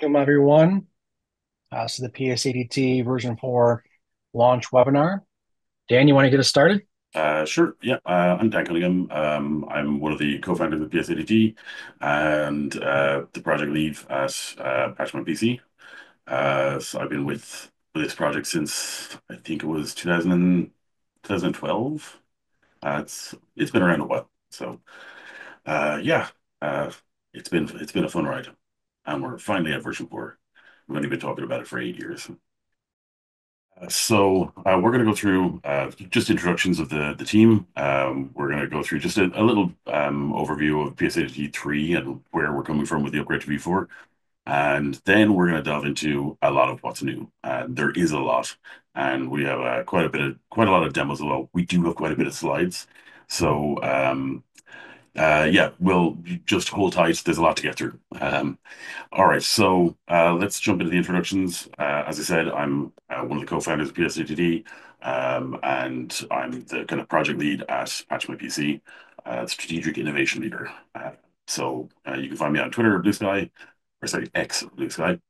Welcome, everyone, uh, to the PSADT version 4 launch webinar. Dan, you want to get us started? Uh, sure. Yeah. Uh, I'm Dan Cunningham. Um, I'm one of the co-founders of PSADT and the project lead at Patch My PC. So I've been with this project since, I think it was 2012. It's been around a while. So yeah, uh it's been it's been a fun ride, and we're finally at version 4. We've only been talking about it for eight years. Uh, so uh we're going to go through uh, just introductions of the the team. Um, we're going to go through just a little um, overview of PSADT 3 and where we're coming from with the upgrade to V4. And Then we're going to delve into a lot of what's new. Uh, there is a lot, and we have quite a bit of quite a lot of demos as well. We do have quite a bit of slides. Um, Uh, yeah, we'll just hold tight. There's a lot to get through. Um, all right. So uh, let's jump into the introductions. Uh, as I said, I'm one of the co-founders of PSADT, um, and I'm the kind of project lead at PatchMyPC, strategic innovation leader. So you can find me on Twitter, Blue Sky, or sorry, X, Bluesky.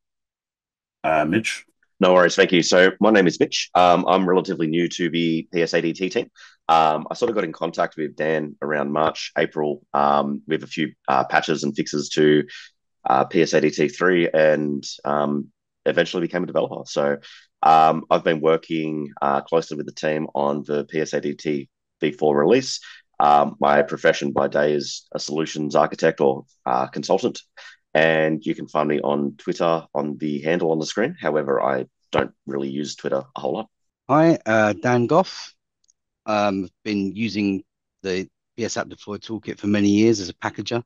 Mitch? No worries. Thank you. So my name is Mitch. Um, I'm relatively new to the PSADT team. Um, I sort of got in contact with Dan around March, April, um, with a few uh, patches and fixes to uh, PSADT 3 and um, eventually became a developer. So I've been working uh, closely with the team on the PSADT V4 release. My profession by day is a solutions architect or consultant, and you can find me on Twitter on the handle on the screen. However, I don't really use Twitter a whole lot. Hi, Dan Goff. I've been using the PS App Deploy toolkit for many years as a packager.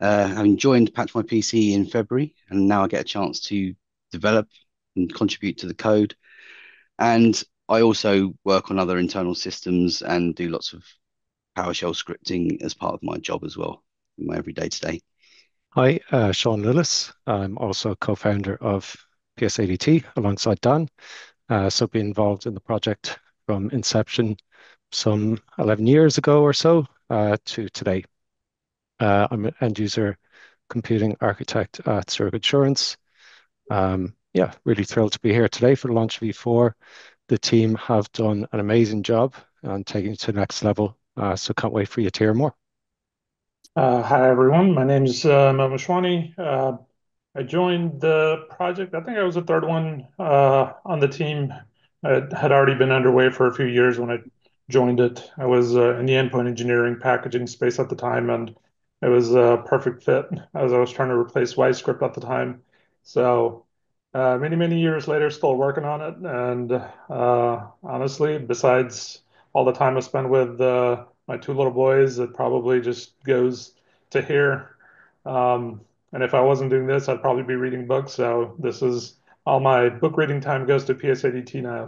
Uh, having joined Patch My PC in February, and now I get a chance to develop and contribute to the code. And I also work on other internal systems and do lots of PowerShell scripting as part of my job as well in my everyday today. Hi, uh, Sean Lillis. I'm also a co-founder of PSADT alongside Dan. Uh, been involved in the project from inception some 11 years ago or so uh, to today. Uh, I'm an end user computing architect at Zurich Insurance. Um, yeah, really thrilled to be here today for the launch of V4. The team have done an amazing job on taking it to the next level. Uh, so can't wait for you to hear more. Hi, everyone. My name is Mo Mashwani. I joined the project, I think I was the third one on the team. It had already been underway for a few years when I joined it. I was in the endpoint engineering packaging space at the time, and it was a perfect fit as I was trying to replace WiseScript at the time. So uh, many, many years later, still working on it. And uh, honestly, besides all the time I spent with my two little boys, it probably just goes to here. Um, and if I wasn't doing this, I'd probably be reading books. So this is all my book reading time goes to PSADT now.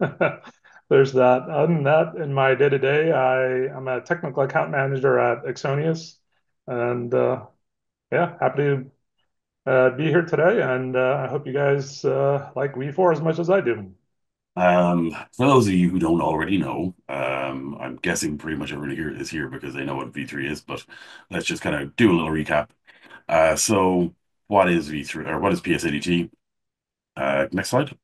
There's that. Other than that, in my day-to-day, I'm a technical account manager at Axonius. And uh yeah, happy to uh, be here today, and uh, I hope you guys uh, like V4 as much as I do. Um, for those of you who don't already know, um, I'm guessing pretty much everyone here is here because they know what V3 is, but let's just kind of do a little recap. So, what is V3 or what is PSADT? Next slide.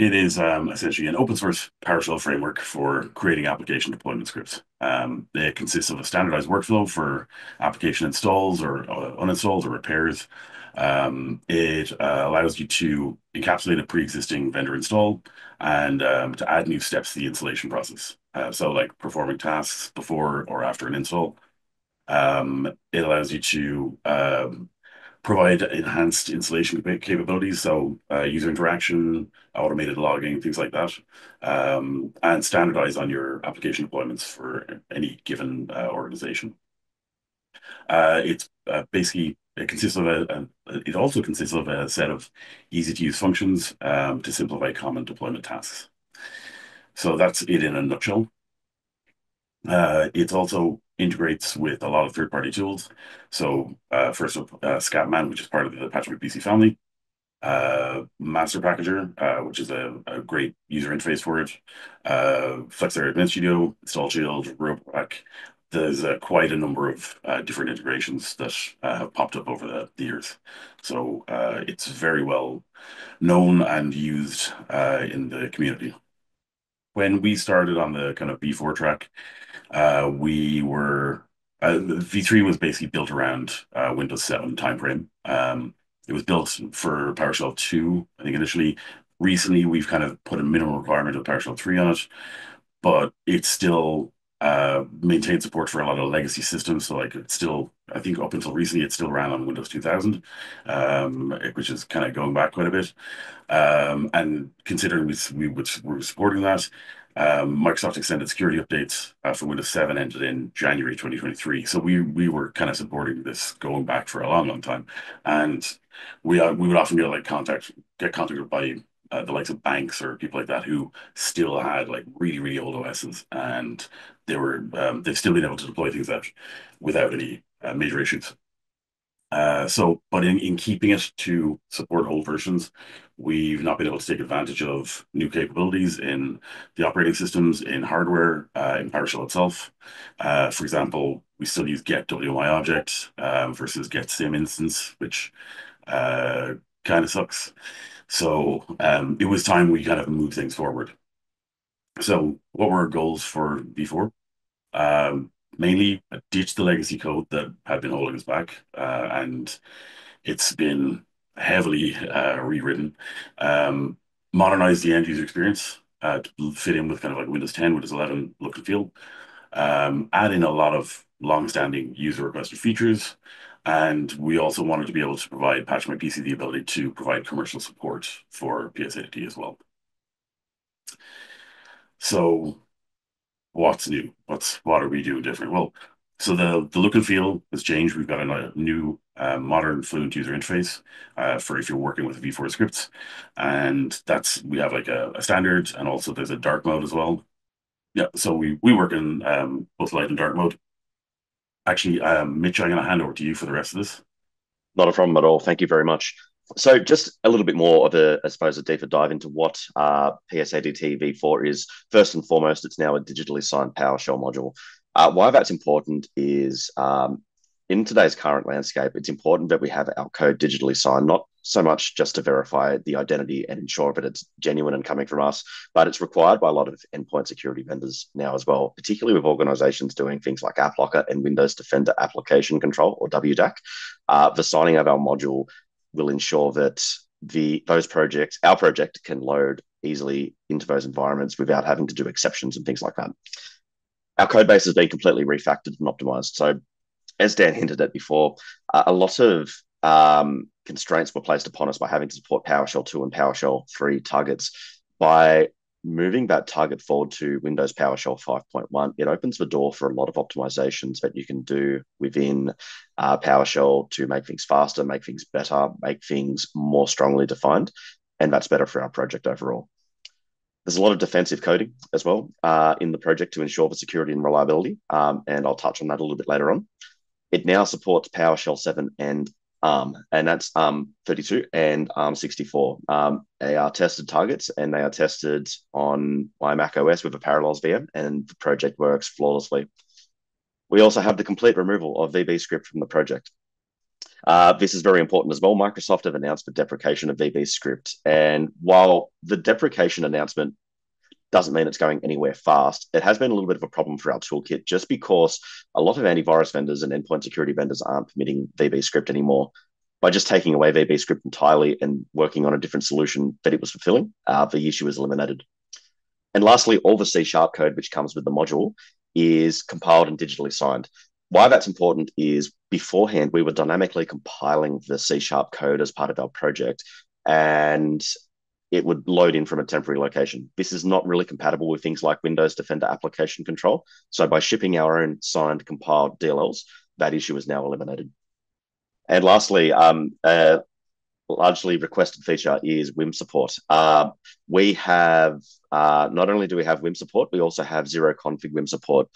It is um, essentially an open source PowerShell framework for creating application deployment scripts. Um, it consists of a standardized workflow for application installs or uh, uninstalls or repairs. Um, it uh, allows you to encapsulate a pre-existing vendor install and to add new steps to the installation process. Uh, so like performing tasks before or after an install. It allows you to provide enhanced installation capabilities, so uh, user interaction, automated logging, things like that, um, and standardize on your application deployments for any given uh, organization. Uh, it's uh, basically it consists of a, a, it also consists of a set of easy-to-use functions um, to simplify common deployment tasks. So that's it in a nutshell. it's also integrates with a lot of third-party tools. So First up, Scappman, which is part of the PatchMyPC family. Master Packager, which is a great user interface for it. Flexera Admin Studio, InstallShield, Robopack, there's uh, quite a number of uh, different integrations that uh, have popped up over the, years. So uh, it's very well known and used uh, in the community. When we started on the kind of V4 track, uh, we were V3 was basically built around Windows 7 timeframe. Um, it was built for PowerShell 2, I think initially. Recently, we've kind of put a minimum requirement of PowerShell 3 on it, but it still uh, maintained support for a lot of legacy systems. So like it's still, I think up until recently, it still ran on Windows 2000, um, which is kind of going back quite a bit. Um, and considering we, we were supporting that, um, Microsoft extended security updates uh, for Windows 7 ended in January 2023. So we we were kind of supporting this going back for a long, long time, and we uh, we would often get like contact get contacted by uh, the likes of banks or people like that who still had like really really old OSs and they were um, they've still been able to deploy things out without any major issues. Uh, so, but in, in keeping it to support old versions, we've not been able to take advantage of new capabilities in the operating systems, in hardware, uh, in PowerShell itself. Uh, for example, we still use get WMI object um, versus get CIM instance, which uh, kind of sucks. So um, it was time we kind of moved things forward. So what were our goals for V4? Mainly ditch the legacy code that had been holding us back, uh, and it's been heavily uh, rewritten. Um, modernize the end user experience uh, to fit in with kind of like Windows 10, Windows 11 look and feel. Um, add in a lot of long-standing user requested features, and we also wanted to be able to provide Patch My PC the ability to provide commercial support for PS8 as well. What's new? What's what are we doing different? Well, so the the look and feel has changed. We've got a, new uh, modern fluent user interface uh, for if you're working with V4 scripts, and that's we have like a, a, standard, and also there's a dark mode as well. Yeah, so we we work in um, both light and dark mode. Actually, um, Mitch, I'm going to hand over to you for the rest of this. Not a problem at all. Thank you very much. So just a little bit more of a, I suppose, a deeper dive into what uh, PSADT v4 is. First and foremost, it's now a digitally signed PowerShell module. Uh, why that's important is um, in today's current landscape, it's important that we have our code digitally signed, not so much just to verify the identity and ensure that it's genuine and coming from us, but it's required by a lot of endpoint security vendors now as well, particularly with organizations doing things like AppLocker and Windows Defender Application Control or WDAC. Uh, the signing of our module will ensure that the those projects, our project, can load easily into those environments without having to do exceptions and things like that. Our code base has been completely refactored and optimized. So, as Dan hinted at before, uh, a lot of um, constraints were placed upon us by having to support PowerShell 2 and PowerShell 3 targets. By moving that target forward to Windows PowerShell 5.1, it opens the door for a lot of optimizations that you can do within uh, PowerShell to make things faster, make things better, make things more strongly defined. And that's better for our project overall. There's a lot of defensive coding as well uh, in the project to ensure the security and reliability. Um, and I'll touch on that a little bit later on. It now supports PowerShell 7 and ARM, and that's ARM 32 and ARM 64. Um, they are tested targets and they are tested on my Mac OS with a Parallels VM, and the project works flawlessly. We also have the complete removal of VB script from the project. Uh, this is very important as well. Microsoft have announced the deprecation of VB script, and while the deprecation announcement doesn't mean it's going anywhere fast. It has been a little bit of a problem for our toolkit just because a lot of antivirus vendors and endpoint security vendors aren't permitting VB script anymore. By just taking away VB script entirely and working on a different solution that it was fulfilling, uh, the issue is eliminated. And lastly, all the C sharp code which comes with the module is compiled and digitally signed. Why that's important is beforehand, we were dynamically compiling the C sharp code as part of our project. And it would load in from a temporary location. This is not really compatible with things like Windows Defender Application Control. So by shipping our own signed compiled DLLs, that issue is now eliminated. And lastly, um, a largely requested feature is Wim support. Uh, we have, uh, not only do we have Wim support, we also have zero config Wim support.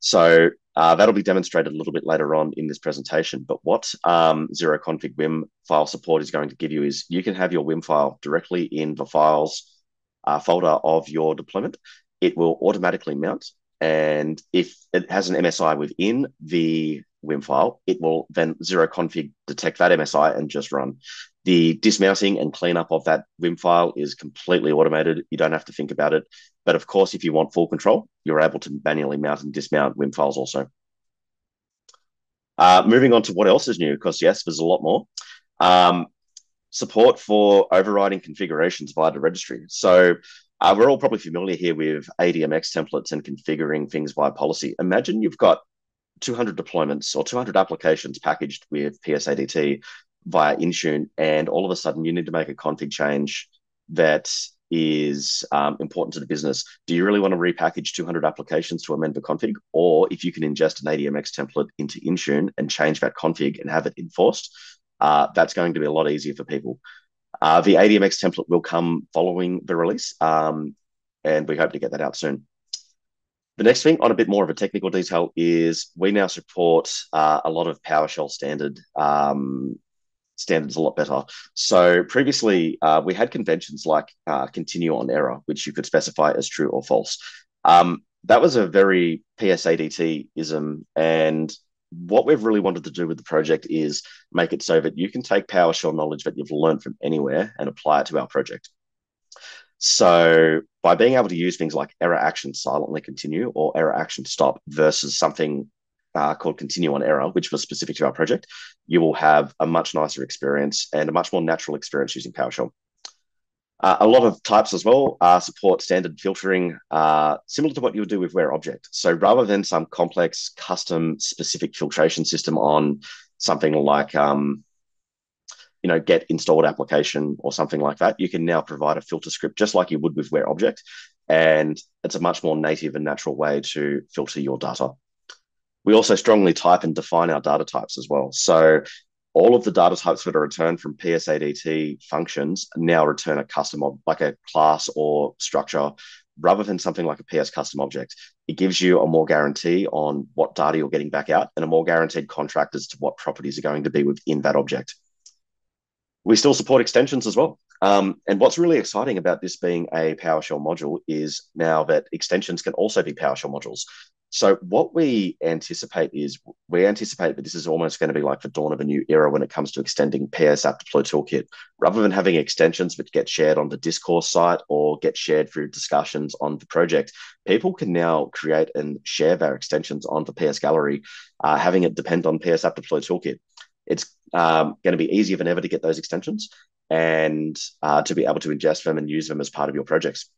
So uh, that'll be demonstrated a little bit later on in this presentation. But what um, zero config WIM file support is going to give you is you can have your WIM file directly in the files uh, folder of your deployment. It will automatically mount And if it has an MSI within the WIM file, it will then zero config detect that MSI and just run. The dismounting and cleanup of that WIM file is completely automated. You don't have to think about it. But of course, if you want full control, you're able to manually mount and dismount WIM files also. Uh, moving on to what else is new, because yes, there's a lot more. Um, support for overriding configurations via the registry. So uh, we're all probably familiar here with ADMX templates and configuring things via policy. Imagine you've got 200 deployments or 200 applications packaged with PSADT via Intune, and all of a sudden you need to make a config change that is um, important to the business. Do you really want to repackage 200 applications to amend the config? Or if you can ingest an ADMX template into Intune and change that config and have it enforced, uh, that's going to be a lot easier for people. Uh, the ADMX template will come following the release, um, and we hope to get that out soon. The next thing on a bit more of a technical detail is we now support uh, a lot of PowerShell standard um, standards a lot better. So previously uh, we had conventions like uh, continue on error, which you could specify as true or false. Um, that was a very PSADT ism, and what we've really wanted to do with the project is make it so that you can take PowerShell knowledge that you've learned from anywhere and apply it to our project. So by being able to use things like error action silently continue or error action stop versus something uh, called continue on error, which was specific to our project, you will have a much nicer experience and a much more natural experience using PowerShell. Uh, a lot of types as well uh, support standard filtering, uh, similar to what you would do with Where Object. So rather than some complex custom specific filtration system on something like, um, you know, get installed application or something like that, you can now provide a filter script just like you would with Where Object. And it's a much more native and natural way to filter your data. We also strongly type and define our data types as well. So all of the data types that are returned from PSADT functions now return a custom, like a class or structure, rather than something like a PS custom object. It gives you a more guarantee on what data you're getting back out and a more guaranteed contract as to what properties are going to be within that object. We still support extensions as well. Um, and what's really exciting about this being a PowerShell module is now that extensions can also be PowerShell modules. So what we anticipate is we anticipate that this is almost going to be like the dawn of a new era when it comes to extending PS App Deploy Toolkit. Rather than having extensions that get shared on the discourse site or get shared through discussions on the project, people can now create and share their extensions on the PS Gallery, uh, having it depend on PS App Deploy Toolkit. It's um, going to be easier than ever to get those extensions and uh, to be able to ingest them and use them as part of your projects.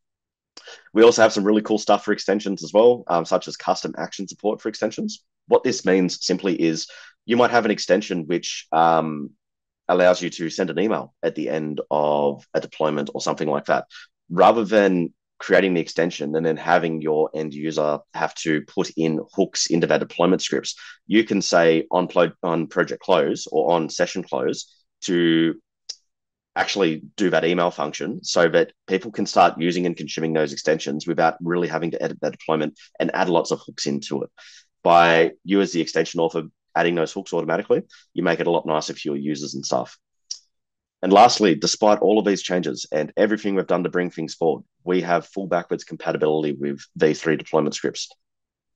We also have some really cool stuff for extensions as well, um, such as custom action support for extensions. What this means simply is you might have an extension which um, allows you to send an email at the end of a deployment or something like that, rather than creating the extension and then having your end user have to put in hooks into their deployment scripts. You can say on, on project close or on session close to actually do that email function so that people can start using and consuming those extensions without really having to edit their deployment and add lots of hooks into it. By you as the extension author adding those hooks automatically, you make it a lot nicer for your users and stuff. And lastly, despite all of these changes and everything we've done to bring things forward, we have full backwards compatibility with these three deployment scripts.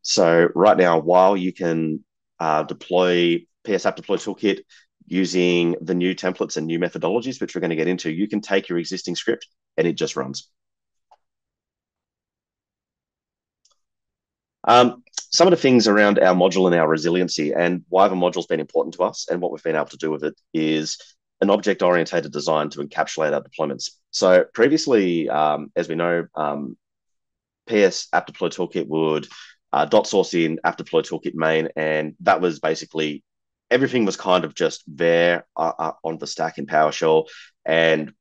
So right now, while you can uh, deploy PS App Deploy Toolkit using the new templates and new methodologies, which we're going to get into, you can take your existing script and it just runs. Um, some of the things around our module and our resiliency and why the module's been important to us and what we've been able to do with it is an object-oriented design to encapsulate our deployments. So previously, um, as we know, um, PS App Deploy Toolkit would uh, dot source in App Deploy Toolkit main, and that was basically everything was kind of just there uh, uh, on the stack in PowerShell, and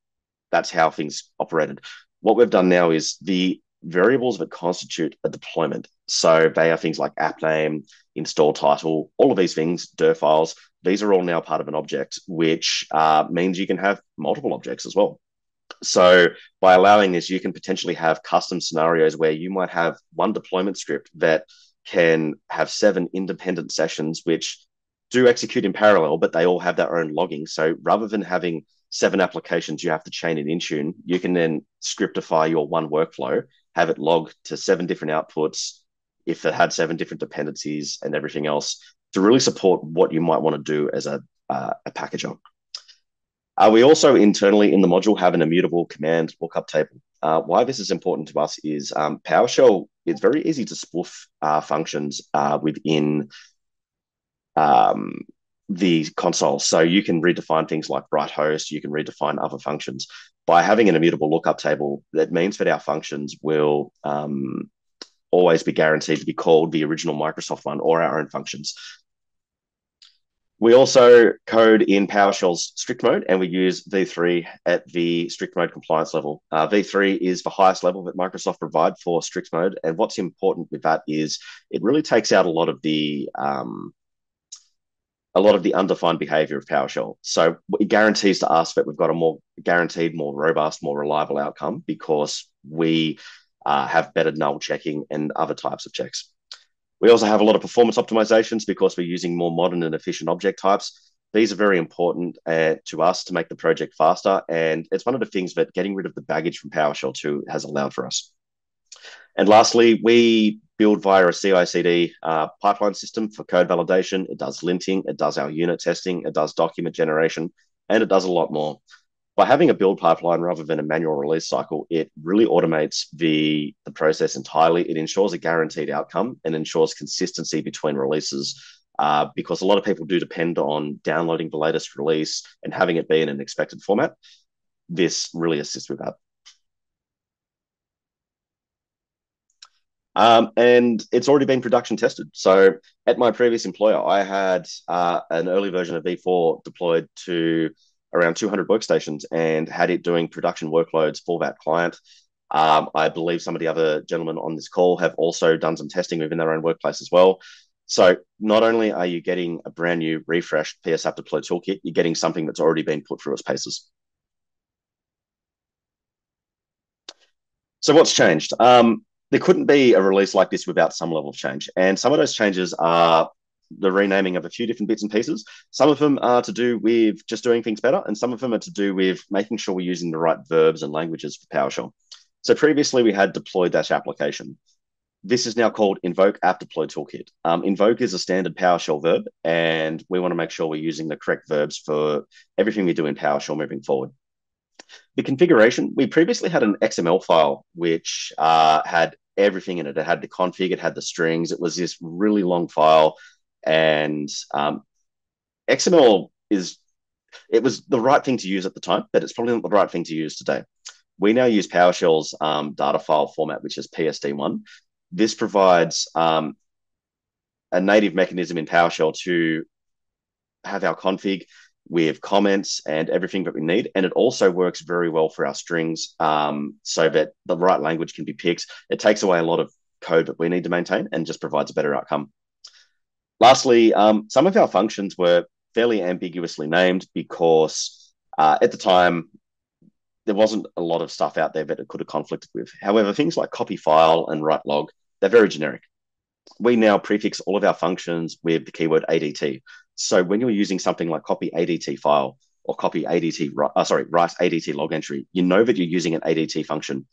that's how things operated. What we've done now is the variables that constitute a deployment. So they are things like app name, install title, all of these things, dir files. These are all now part of an object, which uh, means you can have multiple objects as well. So by allowing this, you can potentially have custom scenarios where you might have one deployment script that can have seven independent sessions, which do execute in parallel, but they all have their own logging. So rather than having seven applications you have to chain in Intune, you can then scriptify your one workflow, have it log to seven different outputs, if it had seven different dependencies and everything else to really support what you might want to do as a, uh, a packager. Uh, we also internally in the module have an immutable command lookup table. Uh, why this is important to us is um, PowerShell, it's very easy to spoof uh, functions uh, within um, the console. So you can redefine things like write host, you can redefine other functions. By having an immutable lookup table, that means that our functions will um, always be guaranteed to be called the original Microsoft one or our own functions. We also code in PowerShell's strict mode and we use V3 at the strict mode compliance level. Uh, V3 is the highest level that Microsoft provide for strict mode. And what's important with that is it really takes out a lot of the um, a lot of the undefined behavior of PowerShell. So it guarantees to us that we've got a more guaranteed, more robust, more reliable outcome because we uh, have better null checking and other types of checks. We also have a lot of performance optimizations because we're using more modern and efficient object types. These are very important uh, to us to make the project faster. And it's one of the things that getting rid of the baggage from PowerShell 2 has allowed for us. And lastly, we build via a CI/CD uh, pipeline system for code validation. It does linting, it does our unit testing, it does document generation, and it does a lot more by having a build pipeline rather than a manual release cycle, it really automates the, the process entirely. It ensures a guaranteed outcome and ensures consistency between releases uh, because a lot of people do depend on downloading the latest release and having it be in an expected format. This really assists with that. Um, and it's already been production tested. So at my previous employer, I had uh, an early version of V4 deployed to around 200 workstations and had it doing production workloads for that client. Um, I believe some of the other gentlemen on this call have also done some testing within their own workplace as well. So not only are you getting a brand new refreshed PS App Deploy toolkit, you're getting something that's already been put through its paces. So what's changed? Um, there couldn't be a release like this without some level of change. And some of those changes are the renaming of a few different bits and pieces. Some of them are to do with just doing things better, and some of them are to do with making sure we're using the right verbs and languages for PowerShell. So previously we had deploy dash application. This is now called invoke app deploy toolkit. Um, invoke is a standard PowerShell verb, and we want to make sure we're using the correct verbs for everything we do in PowerShell moving forward. The configuration, we previously had an XML file which uh, had everything in it. It had the config, it had the strings. It was this really long file and um, XML is it was the right thing to use at the time, but it's probably not the right thing to use today. We now use PowerShell's um, data file format, which is PSD1. This provides um, a native mechanism in PowerShell to have our config with comments and everything that we need. And it also works very well for our strings um, so that the right language can be picked. It takes away a lot of code that we need to maintain and just provides a better outcome. Lastly, um, some of our functions were fairly ambiguously named because uh, at the time there wasn't a lot of stuff out there that it could have conflicted with. However, things like copy file and write log, they're very generic. We now prefix all of our functions with the keyword ADT. So when you're using something like copy ADT file or copy ADT, uh, sorry, write ADT log entry, you know that you're using an ADT function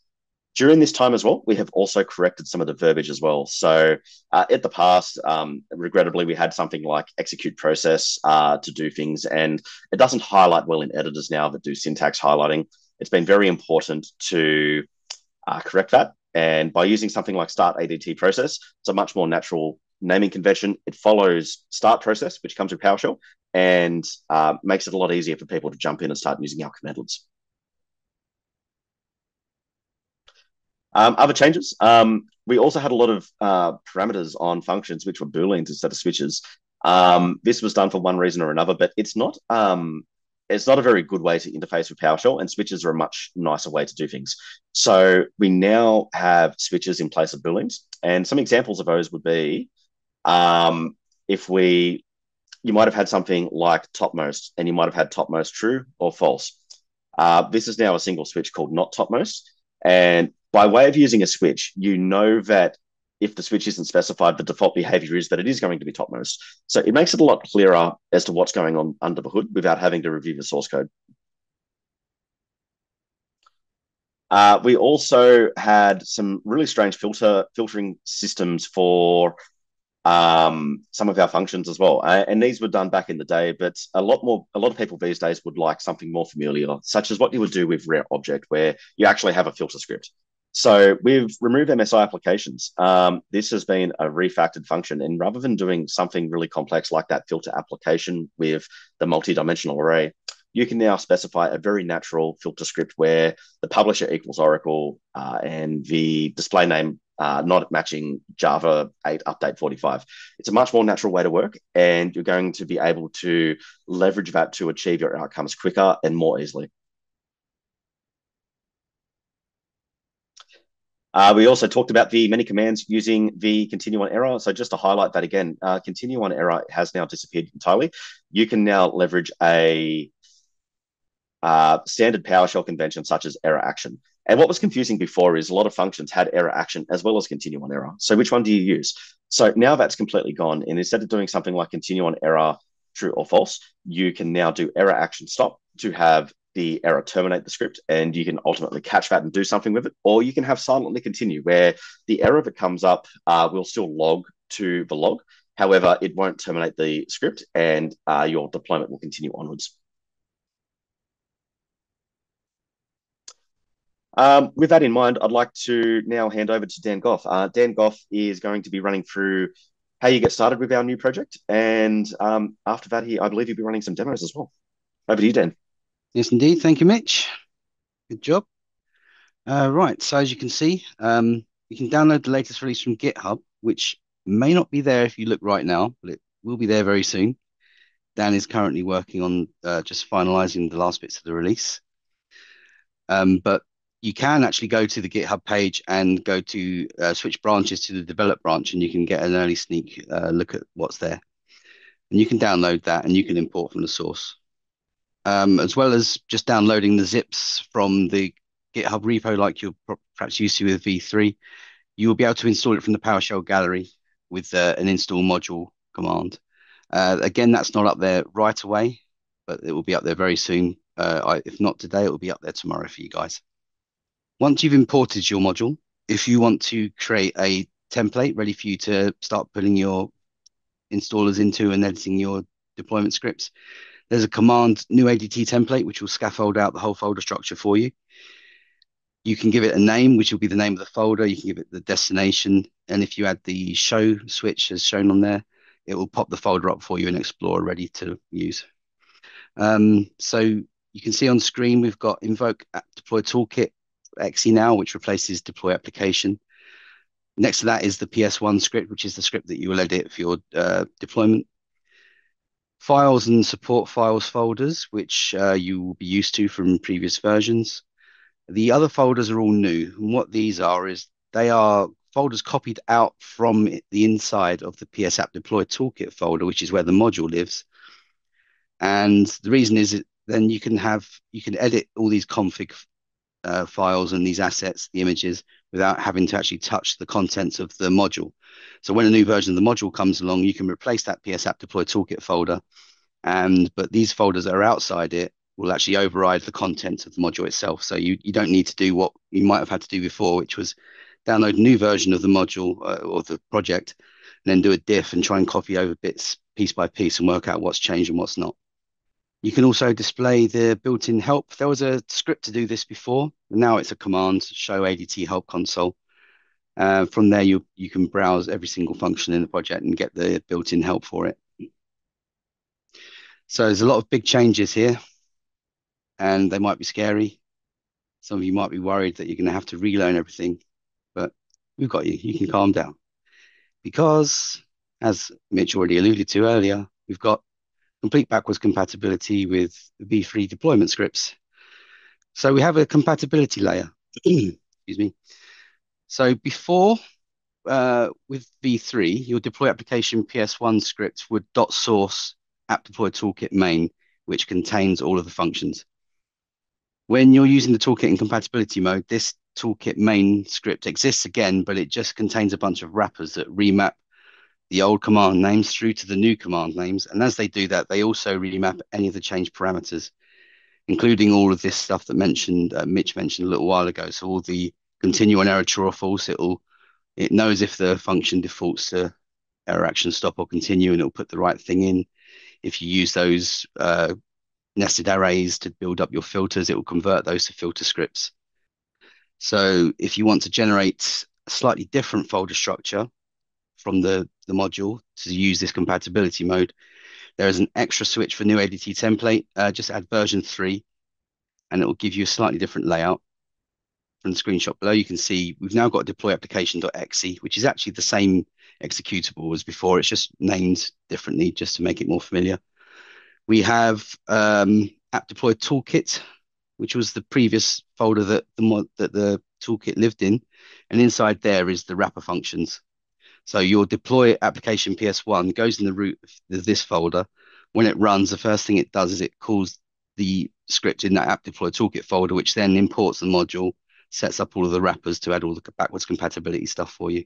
during this time as well, we have also corrected some of the verbiage as well. So, uh, at the past, um, regrettably, we had something like execute process uh, to do things, and it doesn't highlight well in editors now that do syntax highlighting. It's been very important to uh, correct that. And by using something like start ADT process, it's a much more natural naming convention. It follows start process, which comes with PowerShell, and uh, makes it a lot easier for people to jump in and start using our commandlets. Um, other changes, um, we also had a lot of uh, parameters on functions which were booleans instead of switches. Um, this was done for one reason or another, but it's not um, it's not a very good way to interface with PowerShell, and switches are a much nicer way to do things. So we now have switches in place of booleans, and some examples of those would be um, if we you might have had something like topmost, and you might have had topmost true or false. Uh, this is now a single switch called not topmost, and by way of using a switch, you know that if the switch isn't specified, the default behavior is that it is going to be topmost. So it makes it a lot clearer as to what's going on under the hood without having to review the source code. Uh, we also had some really strange filter filtering systems for um, some of our functions as well. Uh, and these were done back in the day, but a lot more, a lot of people these days would like something more familiar, such as what you would do with Where Object, where you actually have a filter script. So we've removed MSI applications. Um, this has been a refactored function, and rather than doing something really complex like that filter application with the multi-dimensional array, you can now specify a very natural filter script where the publisher equals Oracle uh, and the display name uh, not matching Java 8 update 45. It's a much more natural way to work, and you're going to be able to leverage that to achieve your outcomes quicker and more easily. Uh, we also talked about the many commands using the continue on error. So just to highlight that again, uh, continue on error has now disappeared entirely. You can now leverage a uh, standard PowerShell convention such as error action. And what was confusing before is a lot of functions had error action as well as continue on error. So which one do you use? So now that's completely gone. And instead of doing something like continue on error, true or false, you can now do error action stop to have the error terminate the script and you can ultimately catch that and do something with it. Or you can have silently continue where the error that comes up uh, will still log to the log. However, it won't terminate the script and uh, your deployment will continue onwards. Um, with that in mind, I'd like to now hand over to Dan Goff. Uh, Dan Goff is going to be running through how you get started with our new project. And um, after that, he, I believe he'll be running some demos as well. Over to you, Dan. Yes, indeed. Thank you, Mitch. Good job. Uh, right. So as you can see, um, you can download the latest release from GitHub, which may not be there if you look right now, but it will be there very soon. Dan is currently working on uh, just finalizing the last bits of the release. Um, but you can actually go to the GitHub page and go to uh, switch branches to the develop branch, and you can get an early sneak uh, look at what's there. And you can download that and you can import from the source. Um, as well as just downloading the zips from the GitHub repo like you're perhaps used to with V3, you will be able to install it from the PowerShell gallery with uh, an install module command. Uh, again, that's not up there right away, but it will be up there very soon. Uh, I, if not today, it will be up there tomorrow for you guys. Once you've imported your module, if you want to create a template ready for you to start putting your installers into and editing your deployment scripts, there's a command new ADT template, which will scaffold out the whole folder structure for you. You can give it a name, which will be the name of the folder. You can give it the destination. And if you add the show switch as shown on there, it will pop the folder up for you in Explorer ready to use. Um, so you can see on screen, we've got invoke deploy toolkit exe now, which replaces deploy application. Next to that is the PS1 script, which is the script that you will edit for your uh, deployment. Files and support files folders, which uh, you will be used to from previous versions. The other folders are all new. And what these are is they are folders copied out from the inside of the PS App Deploy Toolkit folder, which is where the module lives. And the reason is then you can have you can edit all these config uh, files and these assets, the images, without having to actually touch the contents of the module. So when a new version of the module comes along, you can replace that PS App Deploy Toolkit folder. And but these folders that are outside it will actually override the contents of the module itself. So you, you don't need to do what you might have had to do before, which was download a new version of the module uh, or the project, and then do a diff and try and copy over bits piece by piece and work out what's changed and what's not. You can also display the built-in help. There was a script to do this before. Now it's a command, show ADT help console. Uh, from there, you, you can browse every single function in the project and get the built-in help for it. So there's a lot of big changes here, and they might be scary. Some of you might be worried that you're going to have to relearn everything, but we've got you. You can calm down. Because, as Mitch already alluded to earlier, we've got complete backwards compatibility with V3 deployment scripts. So we have a compatibility layer. Excuse me. So before, uh, with V3, your deploy application PS1 script would dot source app deploy toolkit main, which contains all of the functions. When you're using the toolkit in compatibility mode, this toolkit main script exists again, but it just contains a bunch of wrappers that remap the old command names through to the new command names. And as they do that, they also remap any of the change parameters. including all of this stuff that mentioned uh, Mitch mentioned a little while ago. So all the continue on error true or false, it'll it knows if the function defaults to error action stop or continue, and it'll put the right thing in. If you use those uh, nested arrays to build up your filters, it will convert those to filter scripts. So if you want to generate a slightly different folder structure from the, the module to use this compatibility mode, there is an extra switch for new ADT template. Uh, just add version 3 and it will give you a slightly different layout. From the screenshot below, you can see we've now got deploy application.exe, which is actually the same executable as before. It's just named differently just to make it more familiar. We have um, app deploy toolkit, which was the previous folder that the that the toolkit lived in, and inside there is the wrapper functions. So your deploy application PS1 goes in the root of this folder. When it runs, the first thing it does is it calls the script in that app deploy toolkit folder, which then imports the module, sets up all of the wrappers to add all the backwards compatibility stuff for you.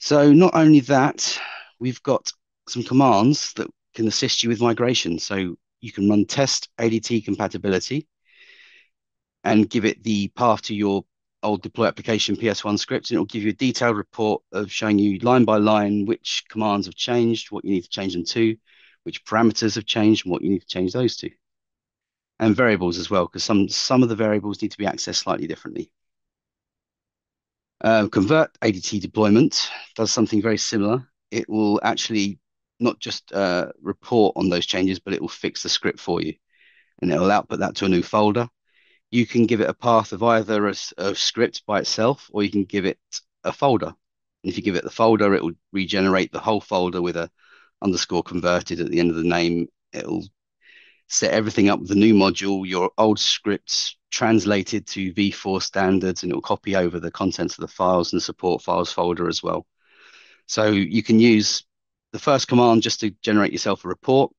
So not only that, we've got some commands that can assist you with migration. So you can run test ADT compatibility and give it the path to your old deploy application PS1 script, and it will give you a detailed report of showing you line by line which commands have changed, what you need to change them to, which parameters have changed, and what you need to change those to. And variables as well, because some, some of the variables need to be accessed slightly differently. Uh, convert ADT deployment does something very similar. It will actually not just uh, report on those changes, but it will fix the script for you. And it will output that to a new folder you can give it a path of either a, a script by itself or you can give it a folder. And if you give it the folder, it will regenerate the whole folder with a underscore converted at the end of the name. It'll set everything up with the new module, your old scripts translated to v4 standards, and it will copy over the contents of the files and the support files folder as well. So you can use the first command just to generate yourself a report,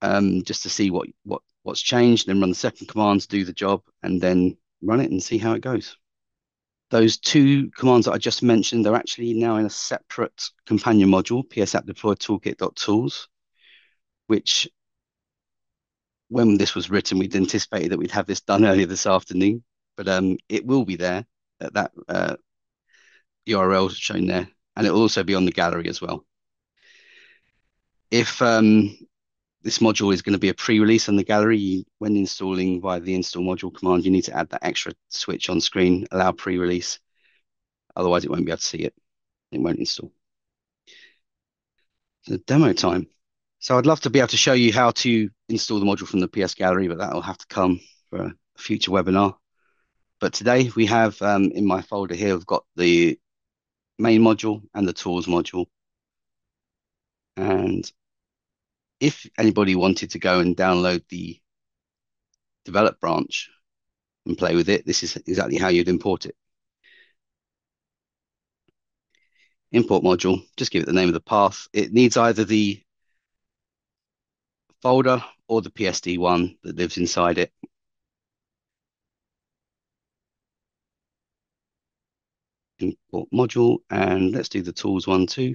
um, just to see what, what what's changed, then run the second command to do the job, and then run it and see how it goes. Those two commands that I just mentioned, they're actually now in a separate companion module, psapp deploy toolkit.tools, which when this was written, we'd anticipated that we'd have this done earlier this afternoon, but um, it will be there at that uh, URL shown there, and it will also be on the gallery as well. If um, this module is going to be a pre-release on the gallery. when installing via the install module command, you need to add that extra switch on screen, allow pre-release. Otherwise, it won't be able to see it. It won't install. The demo time. So I'd love to be able to show you how to install the module from the PS Gallery, but that will have to come for a future webinar. But today we have um, in my folder here, we've got the main module and the tools module. And if anybody wanted to go and download the develop branch and play with it, this is exactly how you'd import it. Import module, just give it the name of the path. It needs either the folder or the PSD one that lives inside it. Import module, and let's do the tools one too.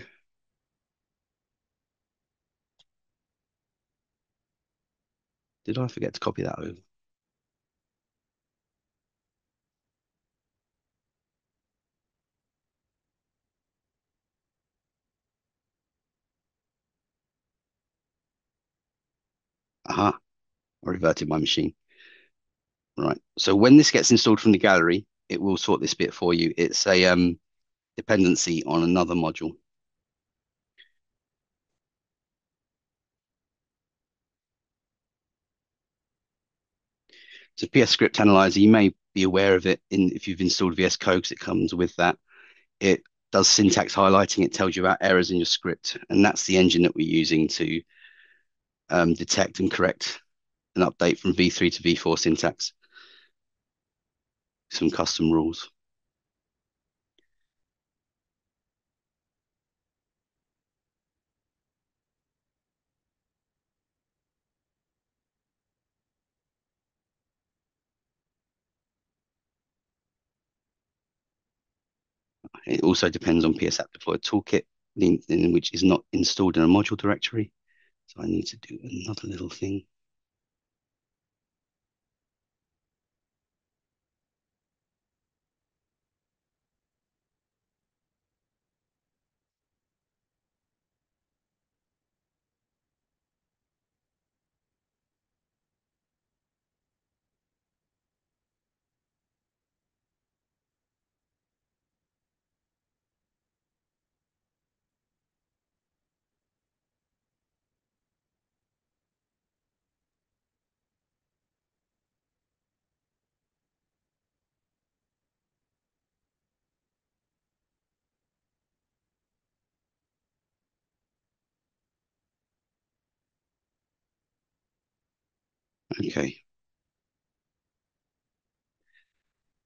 Did I forget to copy that over? Aha, I reverted my machine. Right, so when this gets installed from the gallery, it will sort this bit for you. It's a um, dependency on another module. So PS Script Analyzer, you may be aware of it in if you've installed VS Code because it comes with that. It does syntax highlighting. It tells you about errors in your script, and that's the engine that we're using to um, detect and correct an update from V3 to V4 syntax. Some custom rules. It also depends on PSApp deploy toolkit, in, in which is not installed in a module directory. So I need to do another little thing. Okay.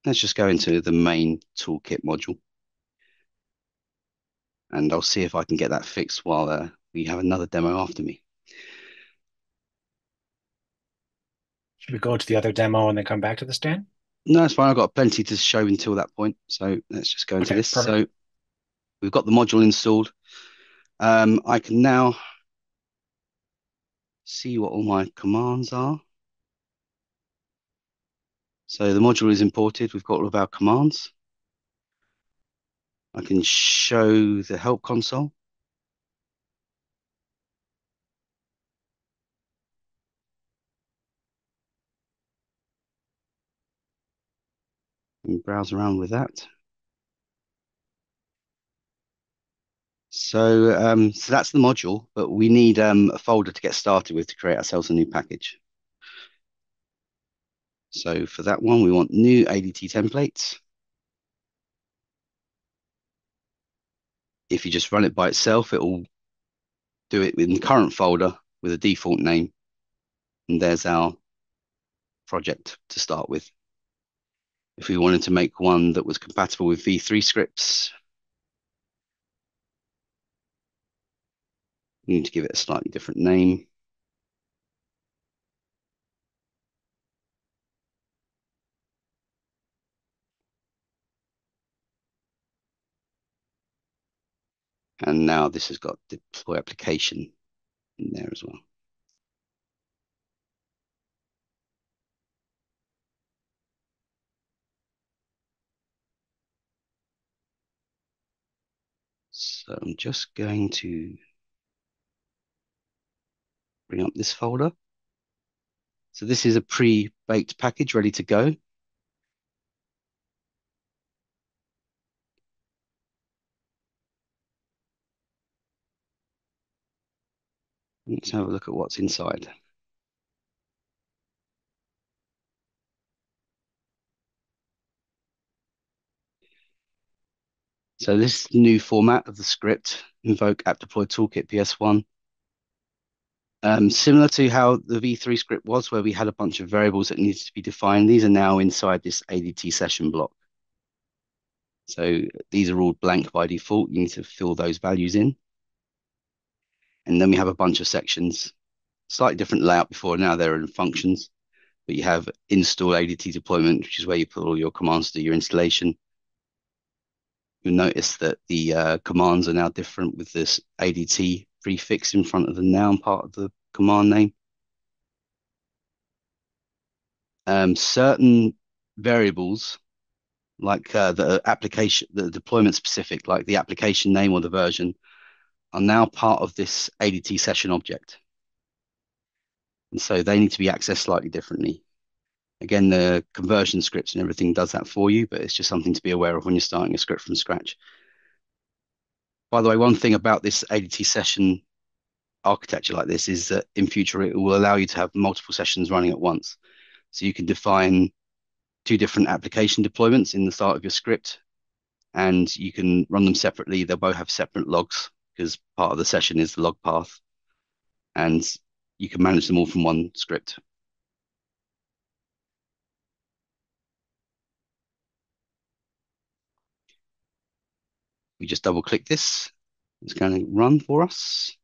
Let's just go into the main toolkit module. And I'll see if I can get that fixed while uh, we have another demo after me. Should we go to the other demo and then come back to the stand? No, it's fine. I've got plenty to show until that point. So let's just go into Okay, this. perfect. So we've got the module installed. Um, I can now see what all my commands are. So the module is imported. We've got all of our commands. I can show the help console. And browse around with that. So, um, so that's the module, but we need um, a folder to get started with to create ourselves a new package. So for that one, we want new ADT templates. If you just run it by itself, it will do it in the current folder with a default name. And there's our project to start with. If we wanted to make one that was compatible with V3 scripts, we need to give it a slightly different name. And now this has got deploy application in there as well. So I'm just going to bring up this folder. So this is a pre-baked package ready to go. Let's have a look at what's inside. So this new format of the script, invoke app deploy toolkit PS1. Um, similar to how the V3 script was, where we had a bunch of variables that needed to be defined. These are now inside this ADT session block. So these are all blank by default. You need to fill those values in. And then we have a bunch of sections, slightly different layout before. Now they're in functions, but you have install ADT deployment, which is where you put all your commands to your installation. You'll notice that the uh, commands are now different with this ADT prefix in front of the noun part of the command name. Um, certain variables, like uh, the application, the deployment specific, like the application name or the version, are now part of this ADT session object. And so they need to be accessed slightly differently. Again, the conversion scripts and everything does that for you, but it's just something to be aware of when you're starting a script from scratch. By the way, one thing about this ADT session architecture like this is that in future it will allow you to have multiple sessions running at once. So you can define two different application deployments in the start of your script and you can run them separately. They'll both have separate logs because part of the session is the log path and you can manage them all from one script. We just double click this. It's going to run for us.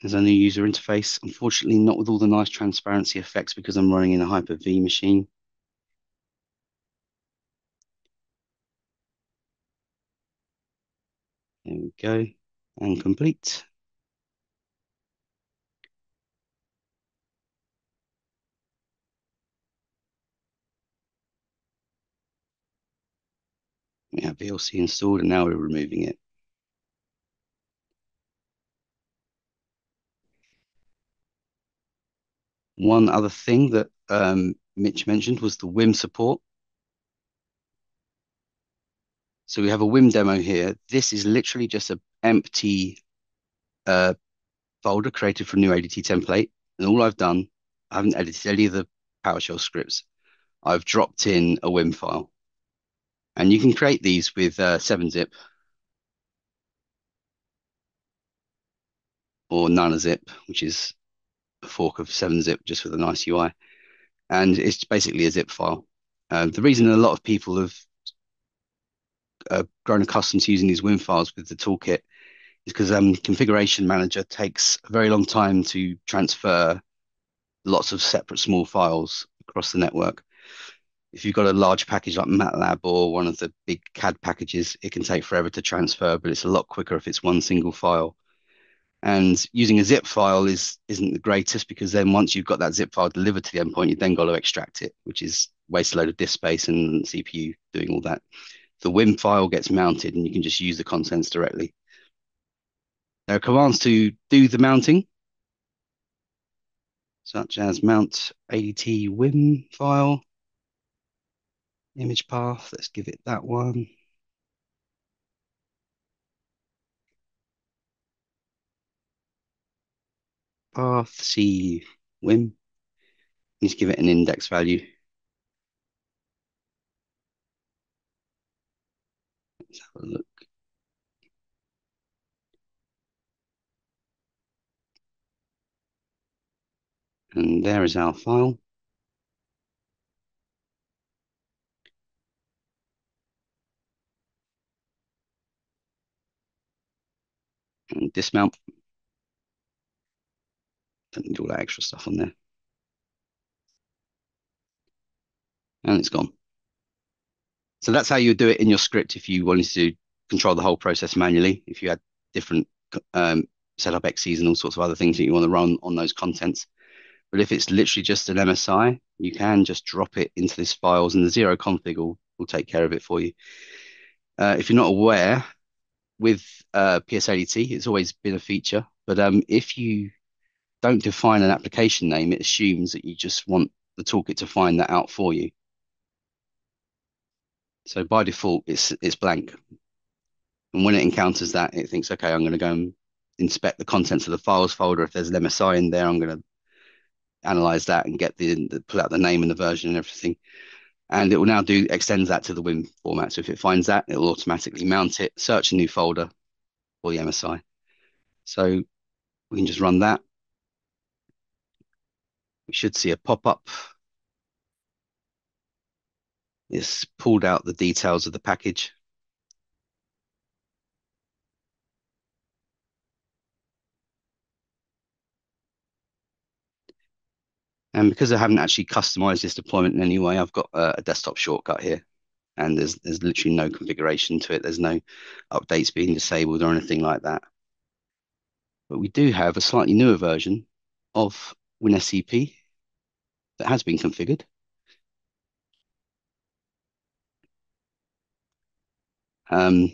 There's a new user interface. Unfortunately, not with all the nice transparency effects because I'm running in a Hyper-V machine. There we go. And complete. We have VLC installed and now we're removing it. One other thing that um, Mitch mentioned was the WIM support. So we have a WIM demo here. This is literally just an empty uh, folder created from new ADT template. And all I've done, I haven't edited any of the PowerShell scripts. I've dropped in a WIM file And you can create these with uh, 7-zip or NanaZip, which is fork of 7-zip just with a nice UI. And it's basically a zip file. Uh, the reason a lot of people have uh, grown accustomed to using these WIM files with the toolkit is because um, Configuration Manager takes a very long time to transfer lots of separate small files across the network. If you've got a large package like MATLAB or one of the big CAD packages, it can take forever to transfer, but it's a lot quicker if it's one single file. And using a zip file is isn't the greatest because then once you've got that zip file delivered to the endpoint, you then got to extract it, which is waste a load of disk space and CPU doing all that. The WIM file gets mounted and you can just use the contents directly. There are commands to do the mounting, such as mount ADT WIM file, image path. Let's give it that one. Path C WIM. Need to give it an index value. Let's have a look. And there is our file. And dismount. Don't need all that extra stuff on there. And it's gone. So that's how you do it in your script if you wanted to control the whole process manually. If you had different um, setup exes and all sorts of other things that you want to run on those contents. But if it's literally just an MSI, you can just drop it into this files and the zero config will, will take care of it for you. Uh, if you're not aware, with uh, it's always been a feature. But um, if you don't define an application name, it assumes that you just want the toolkit to find that out for you. So by default, it's it's blank. And when it encounters that, it thinks, okay, I'm going to go and inspect the contents of the files folder. If there's an MSI in there, I'm going to analyze that and get the, the pull out the name and the version and everything. And it will now do extends that to the WIM format. So if it finds that, it will automatically mount it, search a new folder for the MSI. So we can just run that. Should see a pop-up. It's pulled out the details of the package. And because I haven't actually customized this deployment in any way, I've got a, a desktop shortcut here and there's there's literally no configuration to it. There's no updates being disabled or anything like that. But we do have a slightly newer version of WinSCP that has been configured. Um,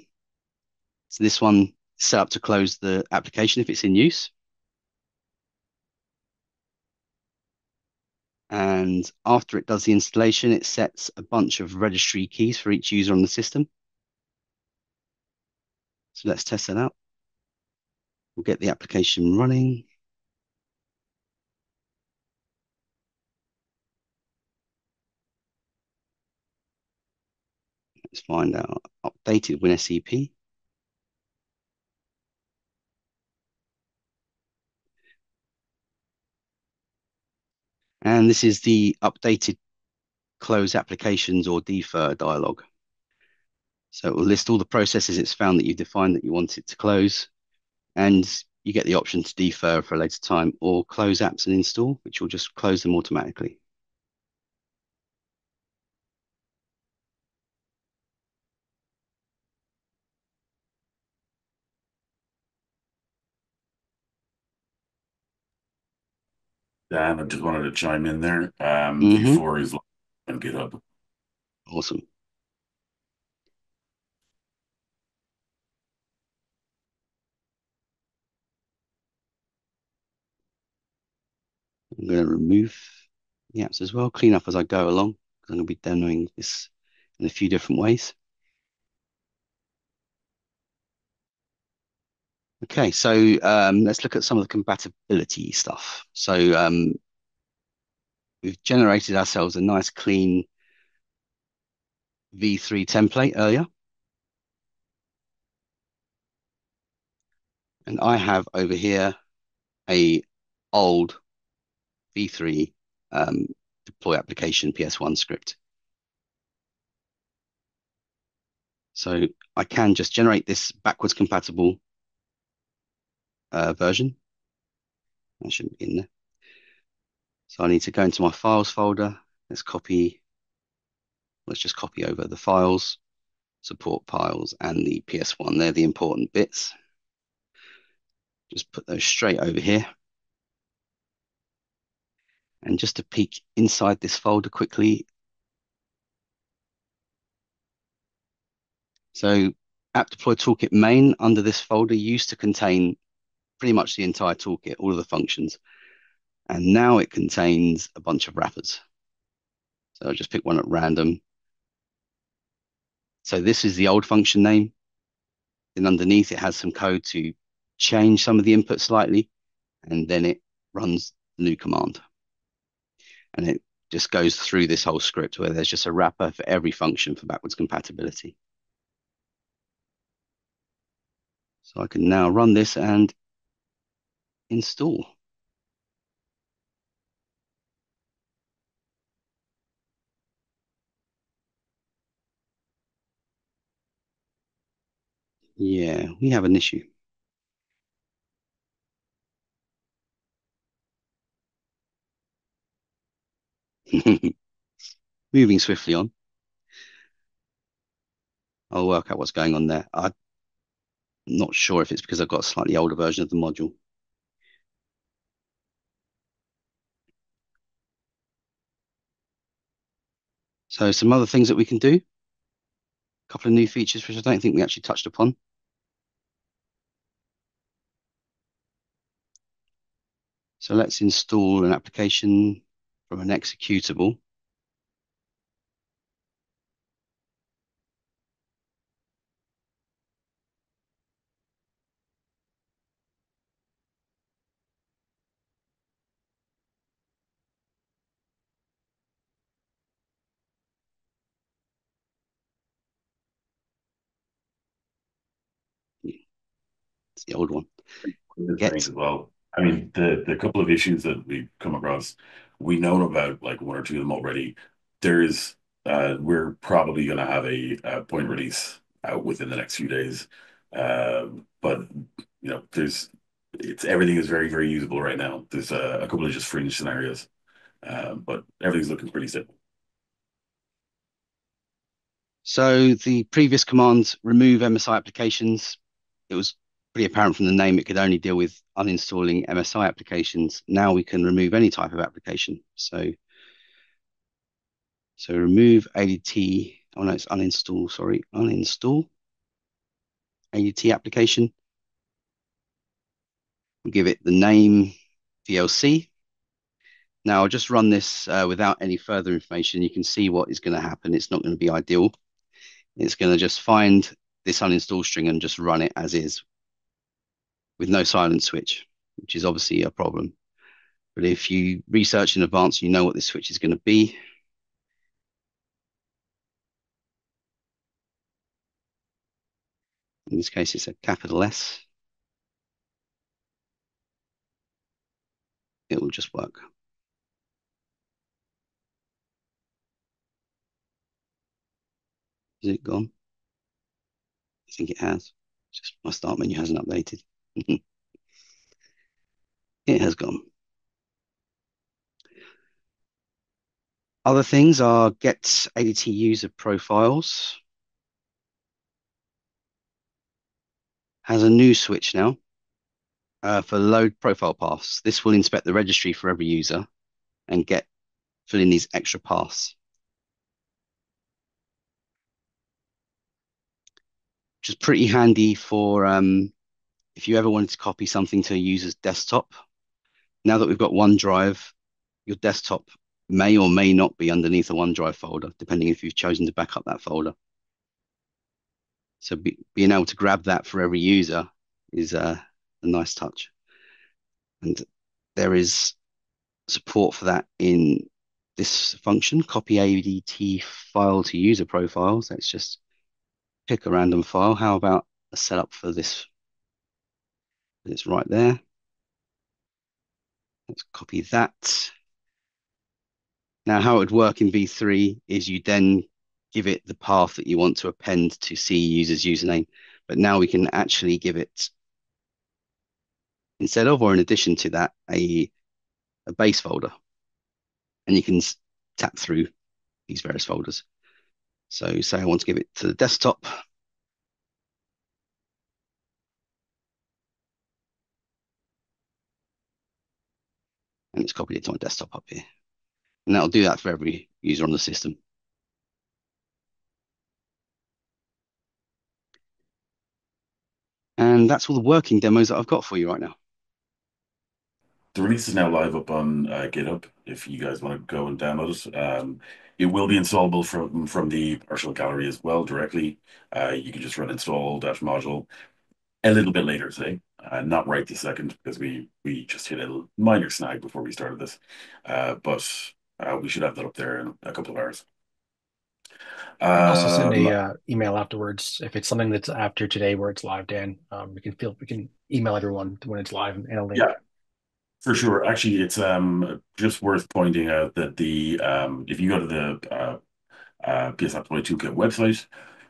so this one set up to close the application if it's in use. And after it does the installation, it sets a bunch of registry keys for each user on the system. So let's test that out. We'll get the application running. Let's find our updated WinSCP. And this is the updated close applications or defer dialog. So it will list all the processes it's found that you defined that you want it to close. And you get the option to defer for a later time or close apps and install, which will just close them automatically. Dan, I just wanted to chime in there. Um, Mhm. V4 is on GitHub. Awesome. I'm going to remove the apps as well, clean up as I go along, because I'm going to be demoing this in a few different ways. Okay, so um, let's look at some of the compatibility stuff. So um, we've generated ourselves a nice clean v3 template earlier. And I have over here a old v3 um, deploy application PS1 script. So I can just generate this backwards compatible uh, version. That shouldn't be in there. So I need to go into my files folder. Let's copy, let's just copy over the files, support files and the PS1. They're the important bits. Just put those straight over here. And just to peek inside this folder quickly. So app deploy toolkit main under this folder used to contain pretty much the entire toolkit, all of the functions. And now it contains a bunch of wrappers. So I'll just pick one at random. So this is the old function name. Then underneath it has some code to change some of the input slightly, and then it runs the new command. And it just goes through this whole script where there's just a wrapper for every function for backwards compatibility. So I can now run this and install. Yeah, we have an issue. Moving swiftly on. I'll work out what's going on there. I'm not sure if it's because I've got a slightly older version of the module. So some other things that we can do. A couple of new features which I don't think we actually touched upon. So let's install an application from an executable. It's the old one. Get. well. I mean, the the couple of issues that we've come across, we know about like one or two of them already. There's uh, we're probably going to have a, a, point release out within the next few days. Uh, but you know, there's it's everything is very very usable right now. There's a, a couple of just fringe scenarios, uh, but everything's looking pretty stable. So the previous command remove MSI applications, it was pretty apparent from the name, it could only deal with uninstalling MSI applications. Now we can remove any type of application. So, so remove ADT, oh no, it's uninstall, sorry, uninstall ADT application. We give it the name VLC. Now I'll just run this uh, without any further information. You can see what is going to happen. It's not going to be ideal. It's going to just find this uninstall string and just run it as is with no silent switch, which is obviously a problem. But if you research in advance, you know what this switch is going to be. In this case, it's a capital S. It will just work. Is it gone? I think it has. Just my start menu hasn't updated. it has gone. Other things are get ADT user profiles. Has a new switch now uh, for load profile paths. This will inspect the registry for every user and get fill in these extra paths. Which is pretty handy for um, if you ever wanted to copy something to a user's desktop, now that we've got OneDrive, your desktop may or may not be underneath a OneDrive folder, depending if you've chosen to back up that folder. So be, being able to grab that for every user is uh, a nice touch. And there is support for that in this function, copy ADT file to user profiles. Let's just pick a random file. How about a setup for this? It's right there. Let's copy that. Now, how it would work in V3 is you then give it the path that you want to append to C user's username. But now we can actually give it, instead of or in addition to that, a, a base folder. And you can tap through these various folders. So say I want to give it to the desktop. And it's copied it to my desktop up here. And that'll do that for every user on the system. And that's all the working demos that I've got for you right now. The release is now live up on uh, GitHub. If you guys want to go and download it, um, it will be installable from from the PowerShell gallery as well directly. Uh, you can just run install dash module a little bit later today, uh, not right this second because we we just hit a minor snag before we started this, uh, but uh, we should have that up there in a couple of hours. I'll also send a Um, uh, email afterwards if it's something that's after today where it's live. Dan, um, we can feel we can email everyone when it's live and a link. Yeah. For sure. Actually, it's um just worth pointing out that the um if you go to the uh, uh, PS Deploy Toolkit website,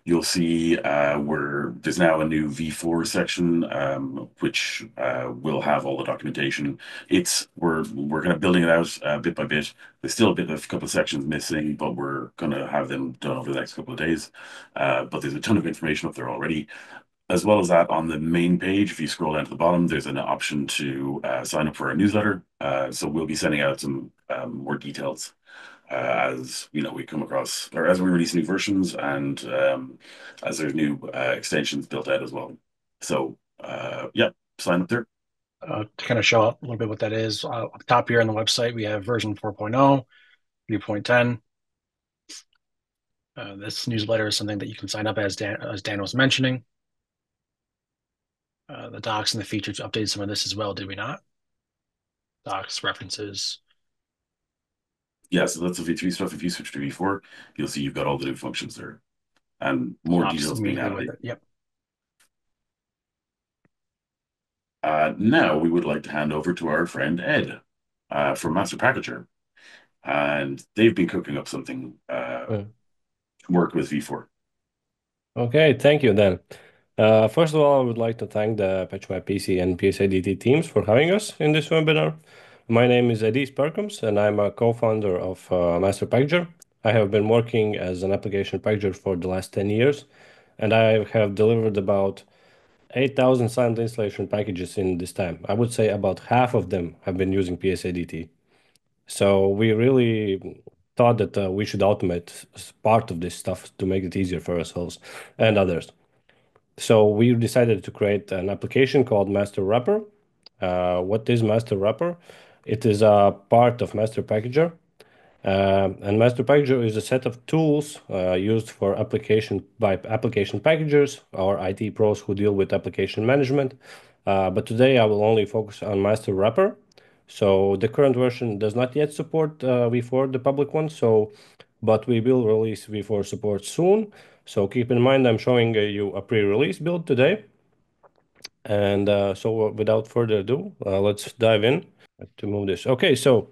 you'll see uh, where there's now a new V4 section, um, which uh, will have all the documentation. It's we're we're kind of building it out uh, bit by bit. There's still a bit of a couple of sections missing, but we're gonna have them done over the next couple of days. Uh, but there's a ton of information up there already. As well as that, on the main page, if you scroll down to the bottom, there's an option to uh, sign up for our newsletter. Uh, so we'll be sending out some um, more details uh, as you know we come across or as we release new versions and um, as there's new uh, extensions built out as well. So uh, yeah, sign up there. Uh, to kind of show up a little bit what that is, uh, up top here on the website, we have version 4.0, 3.10. Uh, this newsletter is something that you can sign up as Dan, as Dan was mentioning. Uh, the docs and the features updated some of this as well, did we not? Docs, references. Yeah, so that's the V3 stuff. If you switch to V4, you'll see you've got all the new functions there and more ops details being added. with it. Yep. Uh, now we would like to hand over to our friend Ed uh, from Master Packager, and they've been cooking up something uh, Yeah. work with V4. Okay, thank you, Dan. Uh, first of all, I would like to thank the Patch My PC and PSADT teams for having us in this webinar. My name is Edijs Perkums, and I'm a co-founder of uh, Master Packager. I have been working as an application packager for the last 10 years, and I have delivered about 8,000 signed installation packages in this time. I would say about half of them have been using PSADT. So we really thought that uh, we should automate part of this stuff to make it easier for ourselves and others. So we decided to create an application called Master Wrapper. Uh, what is Master Wrapper? It is a part of Master Packager. Uh, and Master Packager is a set of tools uh, used for application by application packagers or IT pros who deal with application management. Uh, but today I will only focus on Master Wrapper. So the current version does not yet support uh, V4, the public one. So, but we will release V4 support soon. So keep in mind, I'm showing uh, you a pre-release build today. And uh, so without further ado, let's dive in to move this. Okay, so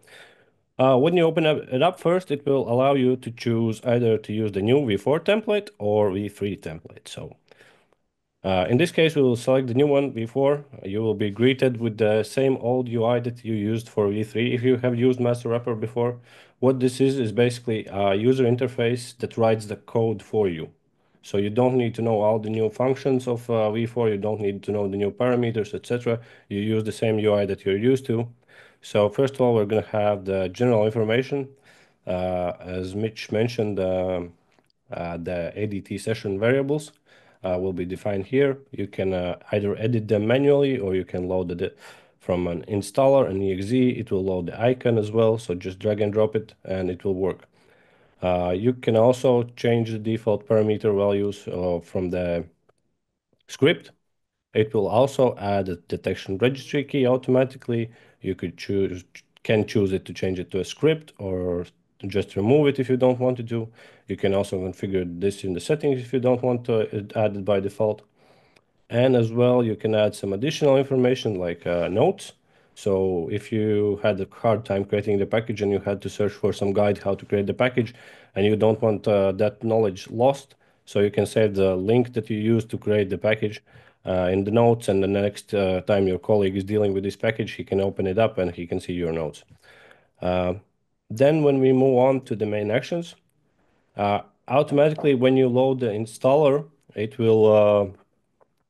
uh, when you open up it up first, it will allow you to choose either to use the new V4 template or V3 template. So uh, in this case, we will select the new one, V4. You will be greeted with the same old UI that you used for V3 if you have used Master Wrapper before. What this is, is basically a user interface that writes the code for you. So you don't need to know all the new functions of uh, V4, you don't need to know the new parameters, etc. You use the same UI that you're used to. So first of all, we're going to have the general information. Uh, as Mitch mentioned, uh, uh, the ADT session variables uh, will be defined here. You can uh, either edit them manually or you can load it from an installer, an exe. It will load the icon as well. So just drag and drop it and it will work. Uh, you can also change the default parameter values from the script. It will also add a detection registry key automatically. You could choose can choose it to change it to a script or just remove it if you don't want to. You can also configure this in the settings if you don't want to add it by default. And as well, you can add some additional information like uh, notes. So if you had a hard time creating the package and you had to search for some guide how to create the package and you don't want uh, that knowledge lost, so you can save the link that you use to create the package uh, in the notes and the next uh, time your colleague is dealing with this package, he can open it up and he can see your notes. Uh, then when we move on to the main actions, uh, automatically when you load the installer, it will uh,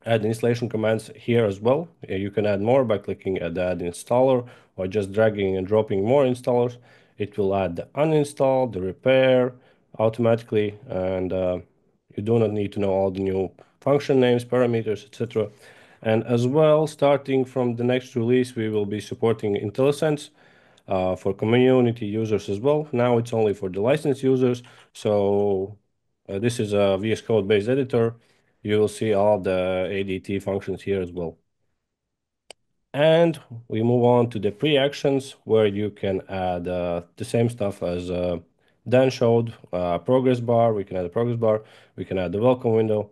add installation commands here as well. You can add more by clicking add add installer or just dragging and dropping more installers. It will add the uninstall, the repair automatically, and uh, you do not need to know all the new function names, parameters, etc. And as well, starting from the next release, we will be supporting IntelliSense uh, for community users as well. Now it's only for the licensed users. So uh, this is a VS Code based editor you will see all the ADT functions here as well. And we move on to the pre-actions where you can add uh, the same stuff as uh, Dan showed, uh, progress bar, we can add a progress bar, we can add the welcome window.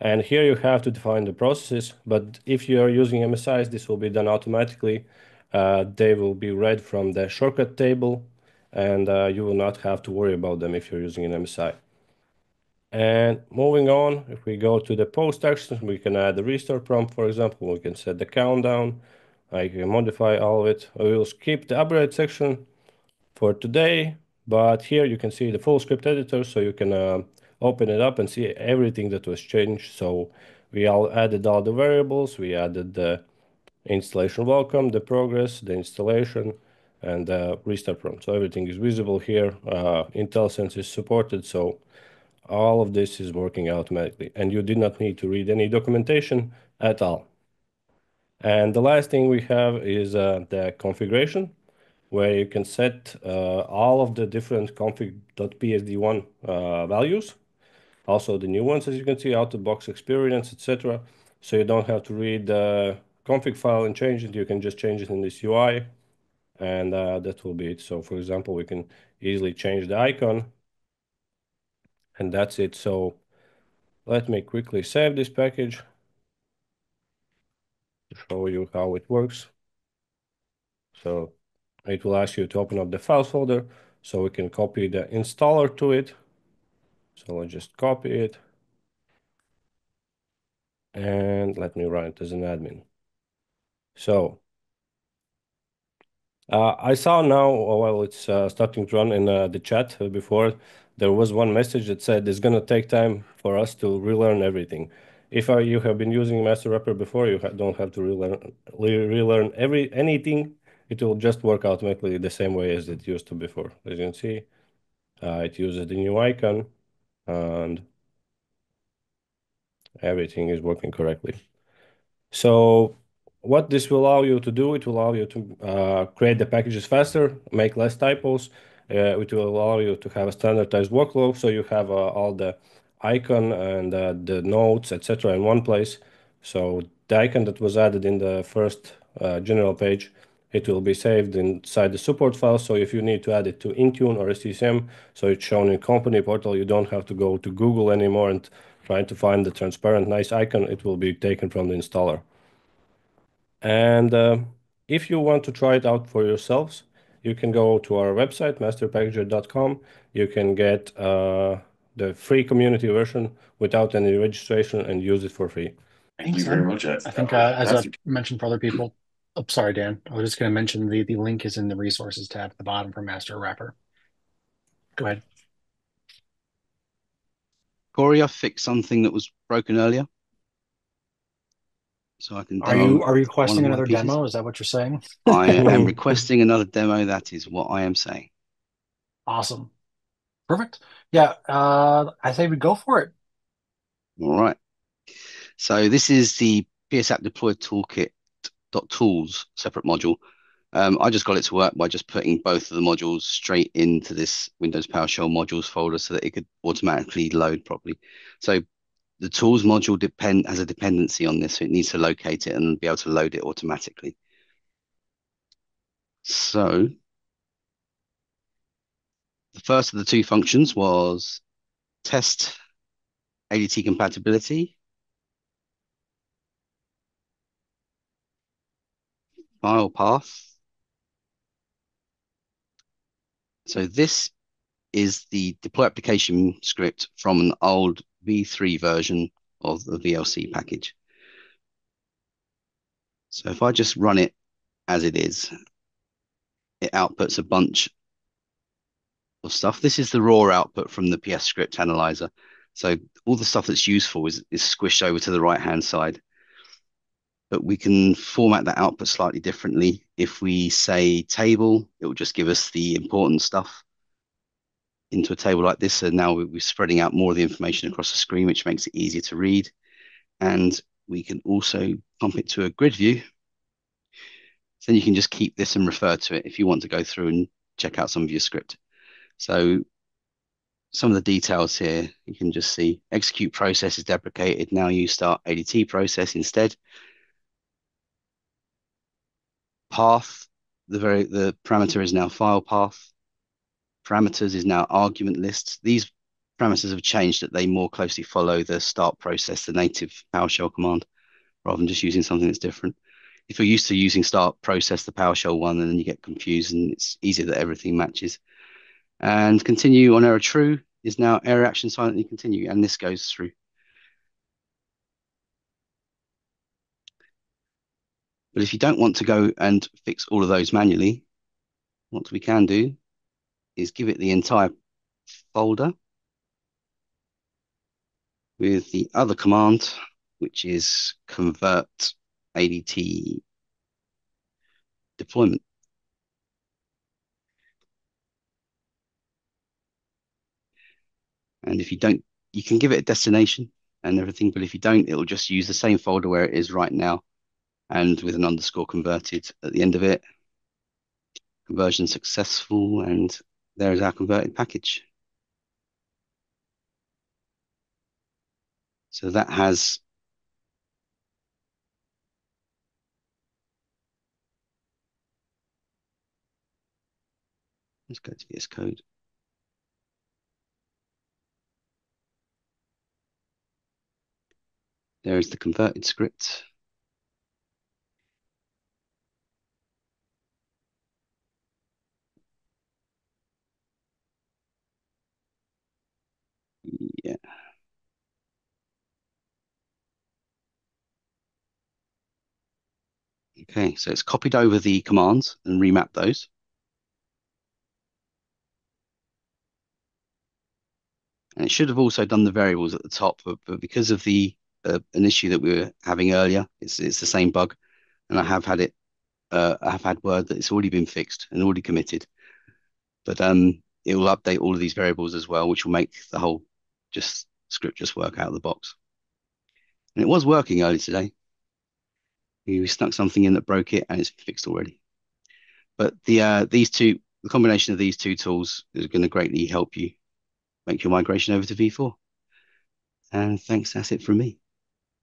And here you have to define the processes, but if you are using MSIs, this will be done automatically. Uh, they will be read from the shortcut table, and uh, you will not have to worry about them if you're using an MSI. And moving on, if we go to the post actions, we can add the restore prompt, for example. We can set the countdown. I can modify all of it. We will skip the upgrade section for today, but here you can see the full script editor, so you can uh, open it up and see everything that was changed. So we all added all the variables. We added the installation welcome, the progress, the installation, and the restart prompt. So everything is visible here. Uh, IntelliSense is supported, so all of this is working automatically and you did not need to read any documentation at all. And the last thing we have is uh, the configuration where you can set uh, all of the different config.psd1 uh, values. Also the new ones, as you can see, out-of-box experience, etc. So you don't have to read the config file and change it. You can just change it in this UI and uh, that will be it. So for example, we can easily change the icon and that's it. So let me quickly save this package to show you how it works. So it will ask you to open up the files folder so we can copy the installer to it. So let's just copy it. And let me run it as an admin. So uh, I saw now, while it's uh, starting to run in uh, the chat before, there was one message that said it's going to take time for us to relearn everything. If you have been using Master Wrapper before, you don't have to relearn, relearn every anything. It will just work automatically the same way as it used to before. As you can see, uh, it uses the new icon and everything is working correctly. So what this will allow you to do, it will allow you to uh, create the packages faster, make less typos, uh, it will allow you to have a standardized workflow. So you have uh, all the icon and uh, the notes, etc., in one place. So the icon that was added in the first general page, it will be saved inside the support file. So if you need to add it to Intune or SCCM, so it's shown in company portal, you don't have to go to Google anymore and try to find the transparent nice icon. It will be taken from the installer. And uh, if you want to try it out for yourselves, you can go to our website, masterpackager.com. You can get uh, the free community version without any registration and use it for free. Thank you very much. I think, uh, as I mentioned for other people, oh, sorry, Dan, I was just going to mention the, the link is in the resources tab at the bottom for Master Wrapper. Go ahead. Corey, I fixed something that was broken earlier so I can. Are you are you requesting another demo? Is that what you're saying? I am requesting another demo. That is what I am saying. Awesome, perfect. Yeah, uh, I say we go for it. All right. So this is the PS App Deploy Toolkit .tools separate module. Um, I just got it to work by just putting both of the modules straight into this Windows PowerShell modules folder so that it could automatically load properly. So the tools module depend has a dependency on this, so it needs to locate it and be able to load it automatically. So the first of the two functions was test ADT compatibility. File path. So this is the deploy application script from an old V3 version of the VLC package. So if I just run it as it is, it outputs a bunch of stuff. This is the raw output from the PS script analyzer. So all the stuff that's useful is, is squished over to the right hand side. But we can format that output slightly differently. If we say table, it will just give us the important stuff into a table like this. So now we're spreading out more of the information across the screen, which makes it easier to read. And we can also pump it to a grid view. So then you can just keep this and refer to it if you want to go through and check out some of your script. So some of the details here, you can just see execute process is deprecated. Now you start ADT process instead. Path, the very the parameter is now file path. Parameters is now argument list. These parameters have changed that they more closely follow the start process, the native PowerShell command, rather than just using something that's different. If you're used to using start process, the PowerShell one, and then you get confused, and it's easier that everything matches. And continue on error true is now error action silently continue, and this goes through. But if you don't want to go and fix all of those manually, what we can do is give it the entire folder with the other command, which is convert ADT deployment. And if you don't, you can give it a destination and everything, but if you don't, it'll just use the same folder where it is right now and with an underscore converted at the end of it. Conversion successful, and there is our converted package. So that has Let's go to VS Code. There is the converted script. Yeah. Okay, so it's copied over the commands and remapped those. And it should have also done the variables at the top, but, but because of the uh, an issue that we were having earlier, it's it's the same bug, and I have had it. Uh, I have had word that it's already been fixed and already committed, but um, it will update all of these variables as well, which will make the whole just script just work out of the box. And it was working earlier today. We stuck something in that broke it, and it's fixed already. But the uh, these two, the combination of these two tools is going to greatly help you make your migration over to V4. And thanks, that's it from me.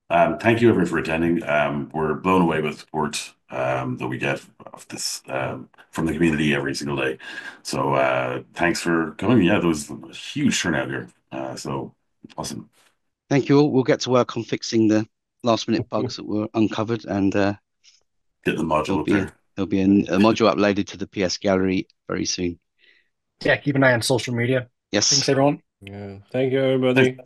Um, thank you everyone for attending. Um, we're blown away with the support um, that we get of this um, from the community every single day. So uh, thanks for coming. Yeah, there was a huge turnout here. Uh, so awesome. Thank you all. We'll get to work on fixing the last minute bugs that were uncovered and uh, get the module up be there. There'll be a, a module uploaded to the PS gallery very soon. Yeah, keep an eye on social media. Yes. Thanks, everyone. Yeah. Thank you, everybody.